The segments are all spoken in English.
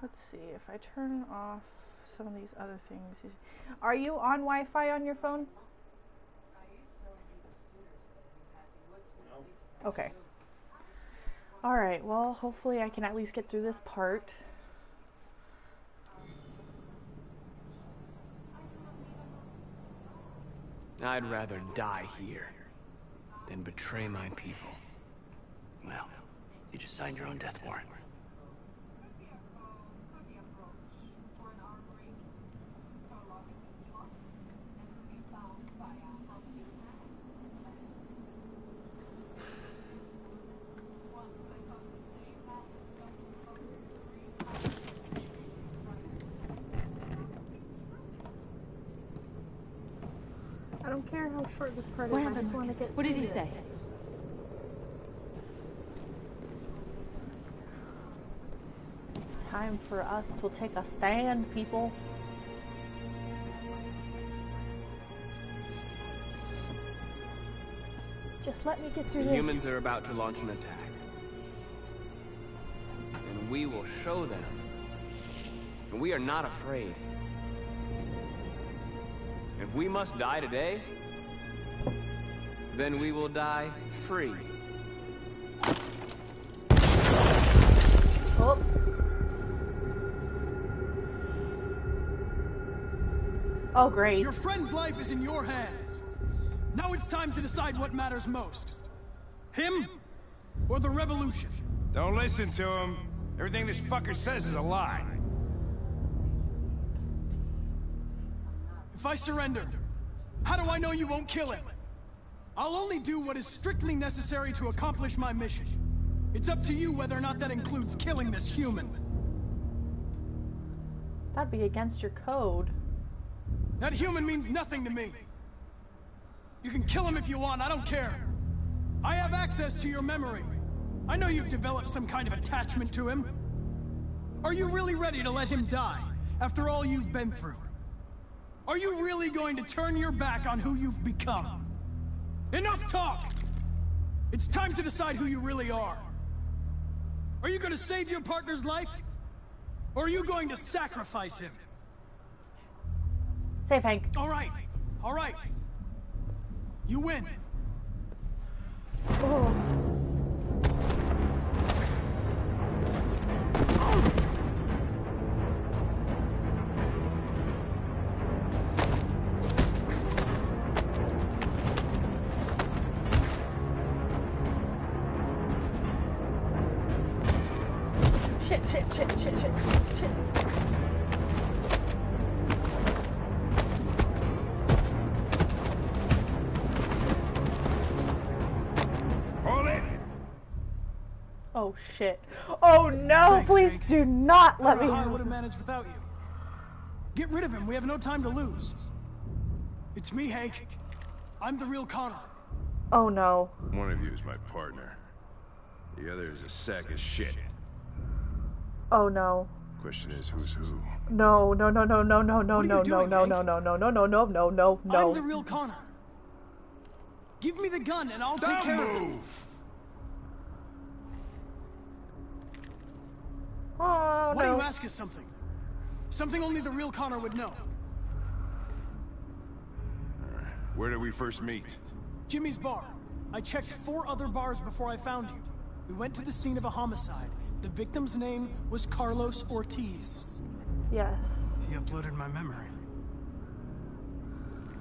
Let's see if I turn off some of these other things. Are you on Wi-Fi on your phone? Okay. Alright, well, hopefully I can at least get through this part. I'd rather die here than betray my people. Well, you just signed your own death warrant. I don't care how short this part What is. I happened, just to Markus? get What did he say? Time for us to take a stand, people. Just let me get through The this. humans are about to launch an attack. And we will show them. And we are not afraid. If we must die today, then we will die free. Oh. Oh, great. Your friend's life is in your hands. Now it's time to decide what matters most. Him or the revolution? Don't listen to him. Everything this fucker says is a lie. If I surrender, how do I know you won't kill him? I'll only do what is strictly necessary to accomplish my mission. It's up to you whether or not that includes killing this human. That'd be against your code. That human means nothing to me. You can kill him if you want, I don't care. I have access to your memory. I know you've developed some kind of attachment to him. Are you really ready to let him die after all you've been through? Are you really going to turn your back on who you've become? Enough talk! It's time to decide who you really are. Are you going to save your partner's life? Or are you going to sacrifice him? Save Hank. All right, all right. You win. Oh. Shit, shit, shit, shit, shit, shit. Hold it! Oh shit. Oh no, Thanks, please Hank. do not I let don't me know how I would have managed without you. Get rid of him. We have no time to lose. It's me, Hank. I'm the real Connor. Oh no. One of you is my partner. The other is a sack of shit. Oh no. Question is, who's who? No, no, no, no, no, no, no, What are you no, no, no, no, no, no, no, no, no, no, no, I'm the real Connor. Give me the gun and I'll take Don't care of it. move! Oh Why do you ask us something? Something only the real Connor would know. Where did we first meet? Jimmy's bar. I checked four other bars before I found you. We went to the scene of a homicide. The victim's name was Carlos Ortiz. Yes. He uploaded my memory.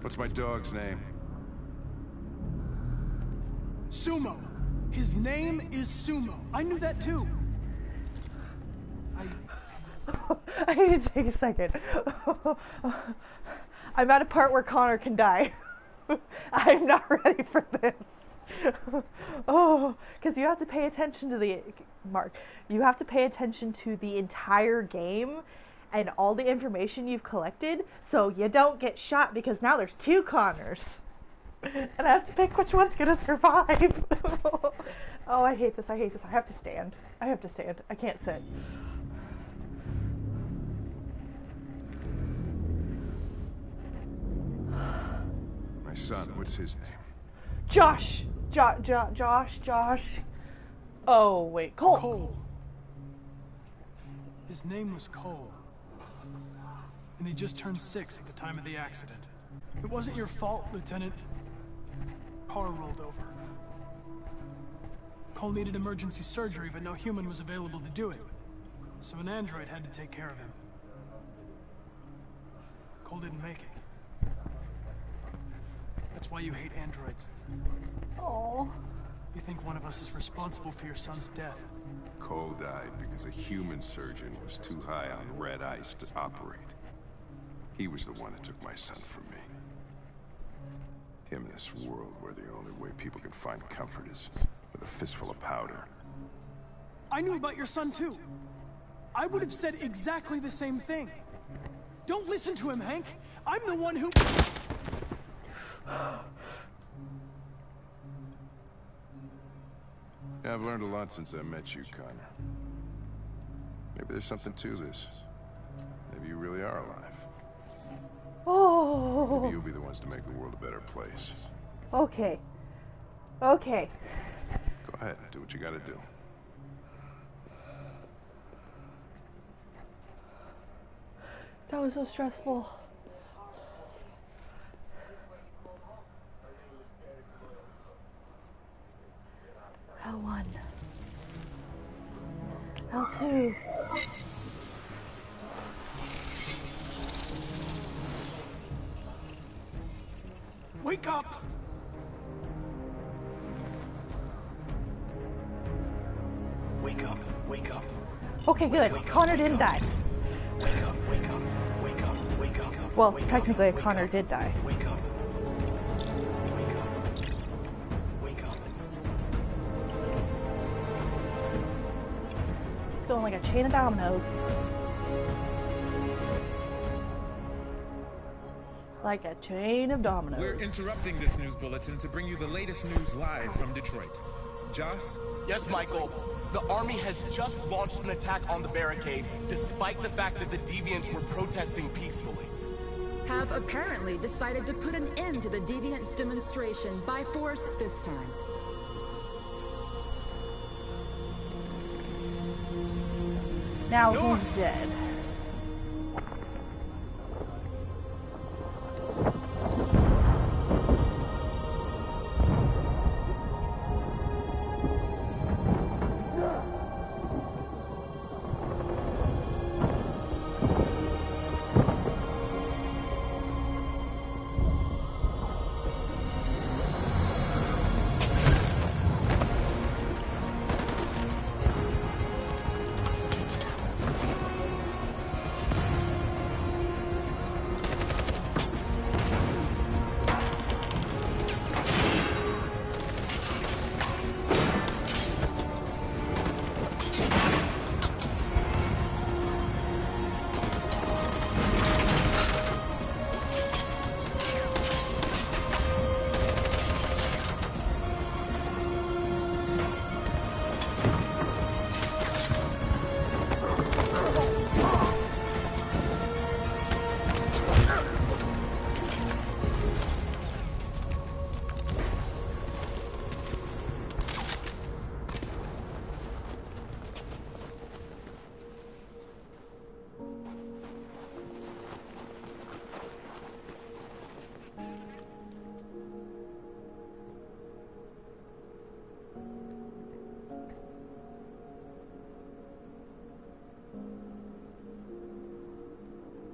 What's my dog's name? Sumo. His name is Sumo. I knew that too. I I need to take a second. I'm at a part where Connor can die. I'm not ready for this. oh, because you have to pay attention to the mark. You have to pay attention to the entire game and all the information you've collected, so you don't get shot. Because now there's two Connors, and I have to pick which one's gonna survive. oh, I hate this. I hate this. I have to stand. I have to stand. I can't sit. My son, what's his name? Josh, jo- jo- Josh, Josh. Oh wait, Cole. Cole. His name was Cole. And he just turned six at the time of the accident. It wasn't your fault, Lieutenant. Car rolled over. Cole needed emergency surgery, but no human was available to do it. So an android had to take care of him. Cole didn't make it. That's why you hate androids. You think one of us is responsible for your son's death. Cole died because a human surgeon was too high on red ice to operate. He was the one that took my son from me. Him in this world where the only way people can find comfort is with a fistful of powder. I knew about your son too. I would have said exactly the same thing. Don't listen to him, Hank. I'm the one who. Yeah, I've learned a lot since I met you, Connor. Maybe there's something to this. Maybe you really are alive. Oh. Maybe you'll be the ones to make the world a better place. Okay. Okay. Go ahead, do what you gotta do. That was so stressful. L2. Wake up! Wake up, wake up, Okay, good. Connor didn't die. wake up, wake up, wake up, wake up. Well, wake technically, wake Connor up, did die. Going like a chain of dominoes. Like a chain of dominoes. We're interrupting this news bulletin to bring you the latest news live from Detroit. Joss, Yes, Michael. The army has just launched an attack on the barricade, despite the fact that the deviants were protesting peacefully. have apparently decided to put an end to the Deviants demonstration by force this time. Now he's dead?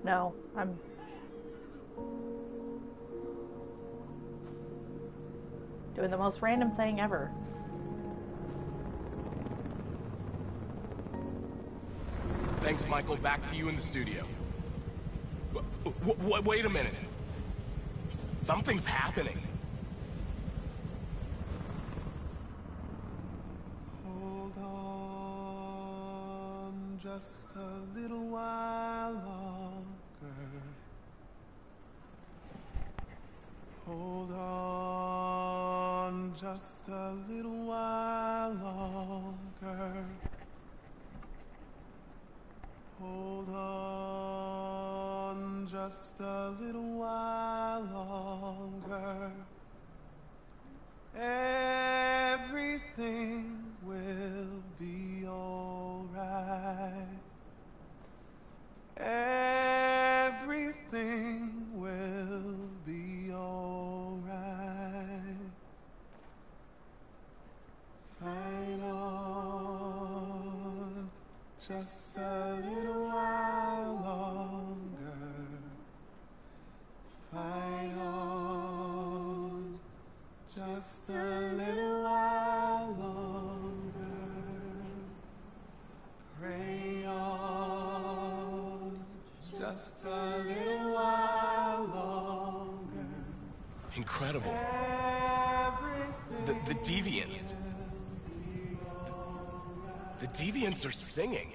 No, I'm. Doing the most random thing ever. Thanks, Michael. Back to you in the studio. W- w- wait a minute. Something's happening. Hold on just a little while just a little while longer. Hold on just a little while longer. Everything will be alright. Just a little while longer. Fight on. Just a little while longer. Pray on. Just a little while longer. Incredible. The, the Deviants. The Deviants are singing.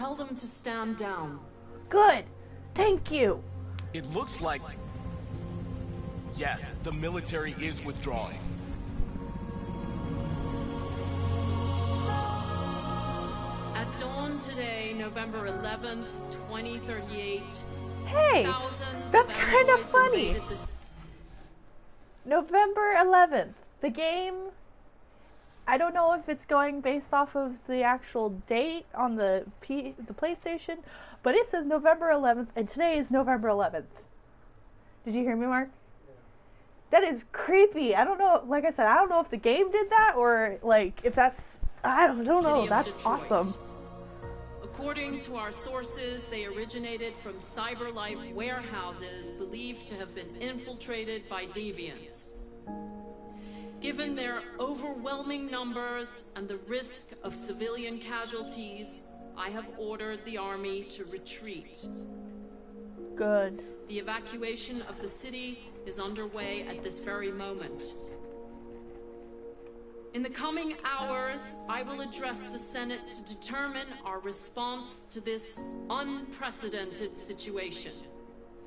Tell them to stand down. Good. Thank you. It looks like. Yes, the military is withdrawing. At dawn today, November 11th, 2038, Hey, that's kind of funny. November 11th. The game. I don't know if it's going based off of the actual date on the P the PlayStation, but it says November 11th, and today is November 11th. Did you hear me, Mark? That is creepy. I don't know. Like I said, I don't know if the game did that or like if that's. I don't, don't know. That's Detroit. awesome. According to our sources, they originated from CyberLife warehouses believed to have been infiltrated by deviants. Given their overwhelming numbers and the risk of civilian casualties, I have ordered the army to retreat. Good. The evacuation of the city is underway at this very moment. In the coming hours, I will address the Senate to determine our response to this unprecedented situation.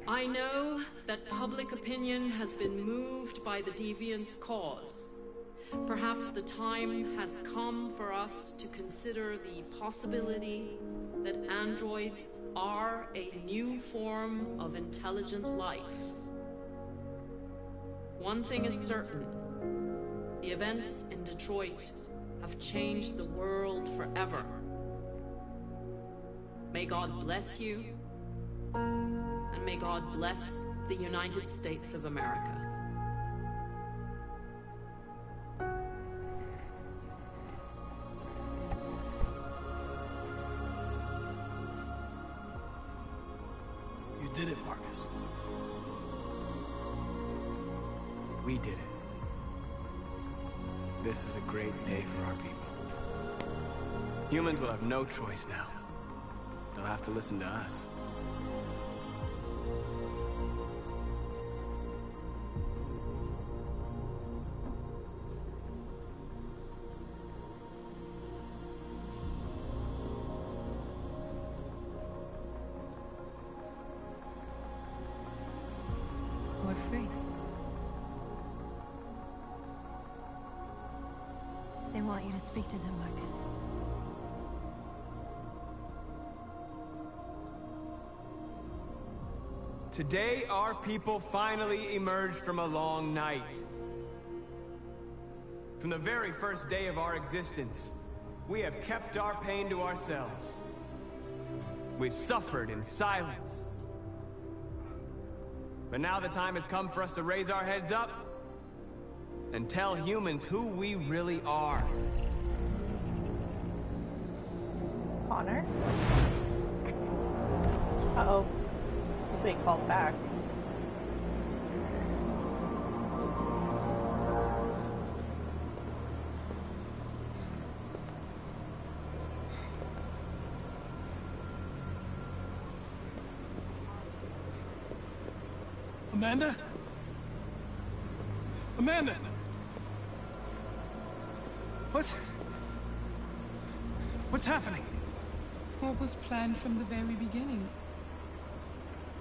I know that public opinion has been moved by the deviant's cause. Perhaps the time has come for us to consider the possibility that androids are a new form of intelligent life. One thing is certain the events in Detroit have changed the world forever. May God bless you, may God bless the United States of America. You did it, Markus. We did it. This is a great day for our people. Humans will have no choice now. They'll have to listen to us. Today, our people finally emerged from a long night. From the very first day of our existence, we have kept our pain to ourselves. We've suffered in silence. But now the time has come for us to raise our heads up and tell humans who we really are. Connor? Uh oh. He's being called back. Amanda? Amanda! What's... What's happening? What was planned from the very beginning?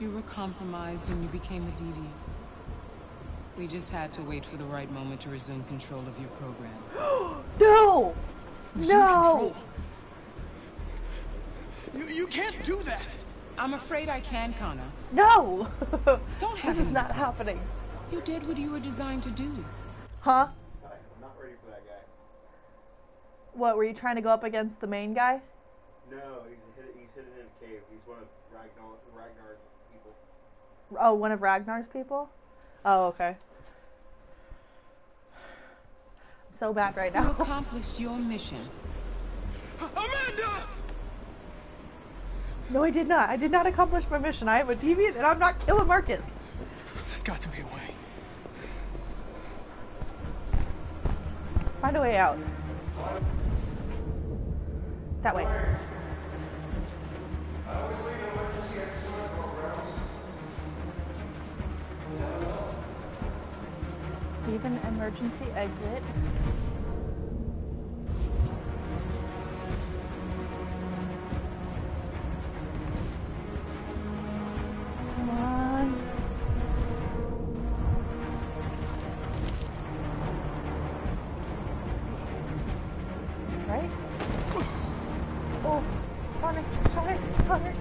You were compromised and you became a deviant. We just had to wait for the right moment to resume control of your program. no! Resume no! control. You, you can't do that! I'm afraid I can, Connor. No! Don't have this is not regrets. happening. You did what you were designed to do. Huh? I'm not ready for that guy. What, were you trying to go up against the main guy? No, he's hidden, he's hidden in a cave. He's one of Ragnar, Ragnar's people. Oh, one of Ragnar's people? Oh, okay. I'm so bad right now. You accomplished your mission. Amanda! No, I did not. I did not accomplish my mission. I am a deviant and I'm not killing Markus. There's got to be a way. Find a way out. That way. Leave an emergency exit. Come on. Right? Oh, Connor, Connor, Connor,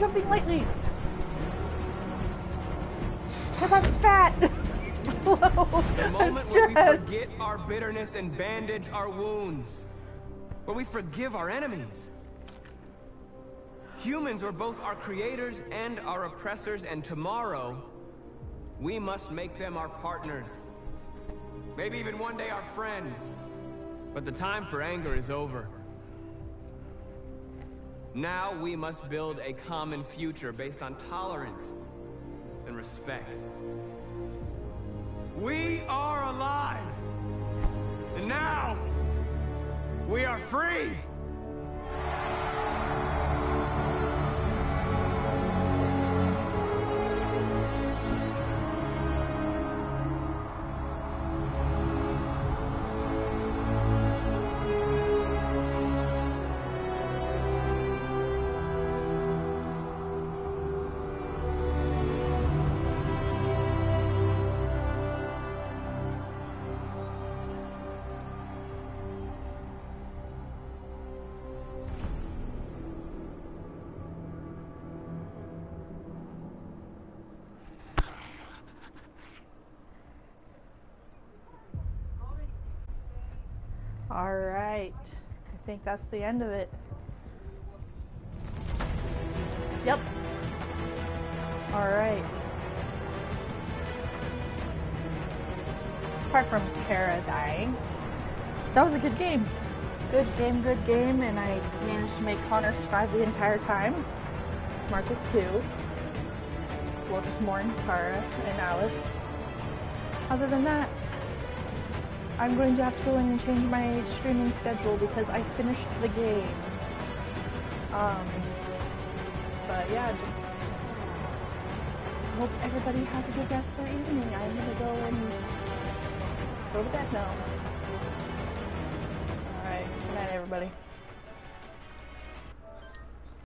jumping lightly. Because I'm fat. The moment where we forget our bitterness and bandage our wounds. Where we forgive our enemies. Humans are both our creators and our oppressors, and tomorrow, we must make them our partners. Maybe even one day our friends. But the time for anger is over. Now we must build a common future based on tolerance and respect. We are alive! And now, we are free! All right. I think that's the end of it. Yep. All right. Apart from Kara dying, that was a good game. Good game, good game, and I managed to make Connor survive the entire time. Markus too. Lotus Morn, Tara, and Alice. Other than that, I'm going to have to go in and change my streaming schedule because I finished the game. Um, but yeah, just hope everybody has a good rest of their evening. I'm gonna go and go to bed now. Alright, good night everybody.